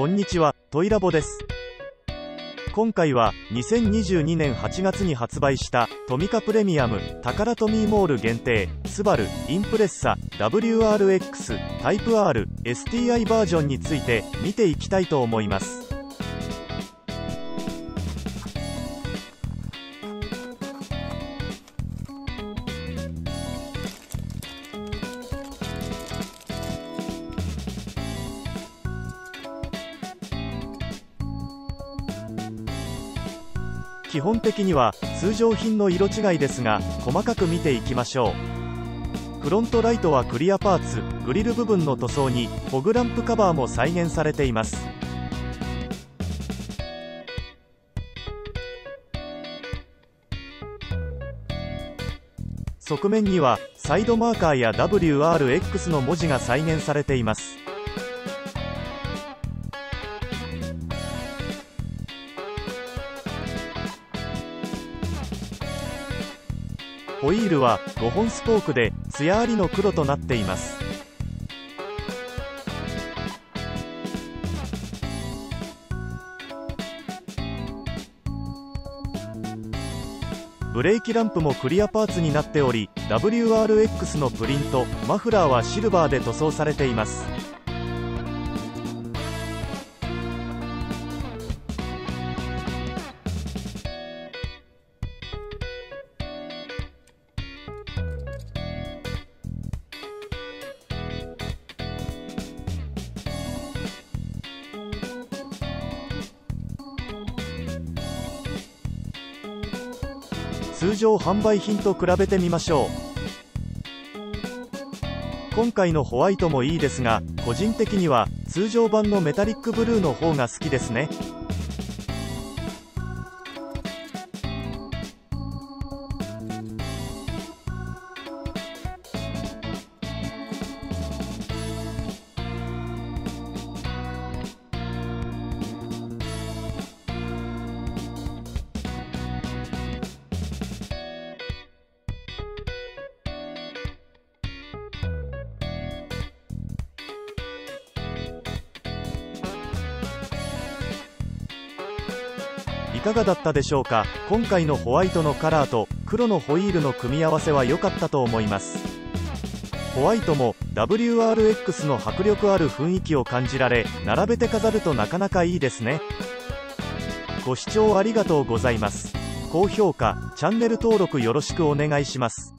こんにちは、トイラボです。今回は2022年8月に発売したトミカプレミアムタカラトミーモール限定スバルインプレッサ WRX タイプ R STI バージョンについて見ていきたいと思います基本的には通常品の色違いですが細かく見ていきましょう。フロントライトはクリアパーツグリル部分の塗装にフォグランプカバーも再現されています。側面にはサイドマーカーや WRX の文字が再現されています。ホイールは5本スポークで艶ありの黒となっています。ブレーキランプもクリアパーツになっており WRX のプリントマフラーはシルバーで塗装されています。通常販売品と比べてみましょう。今回のホワイトもいいですが個人的には通常版のメタリックブルーの方が好きですね。いかがだったでしょうか？今回のホワイトのカラーと黒のホイールの組み合わせは良かったと思います。ホワイトも WRX の迫力ある雰囲気を感じられ並べて飾るとなかなかいいですね。ご視聴ありがとうございます。高評価チャンネル登録よろしくお願いします。